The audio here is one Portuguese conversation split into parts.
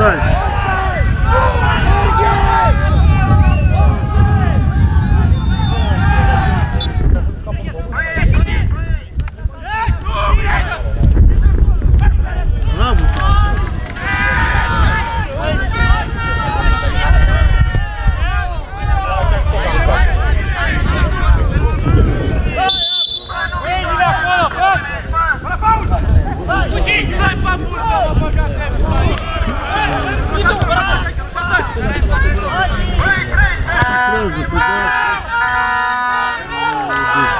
Sorry.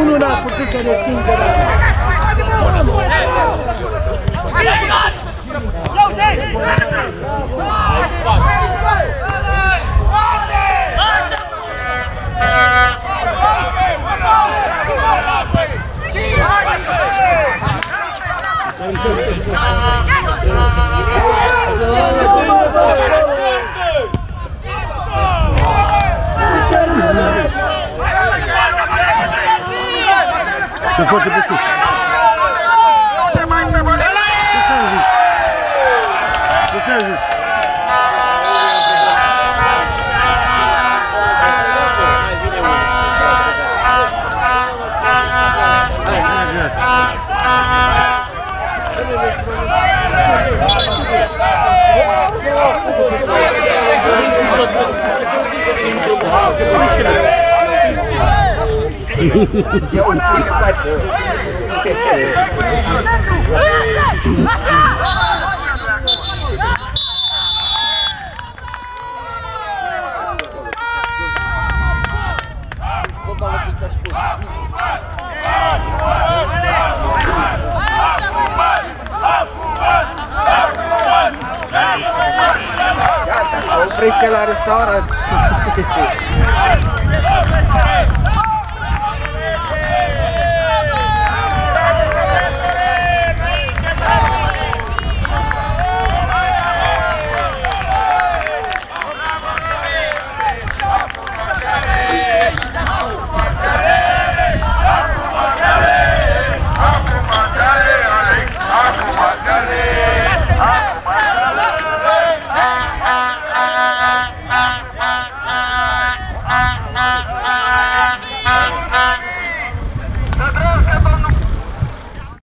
Unul n-a putut să ne stingă la... Ia uite! Face pe sus? Ce ți-am zis? Ce ți-am zis? Hai, Gata, să oprește la restaurant.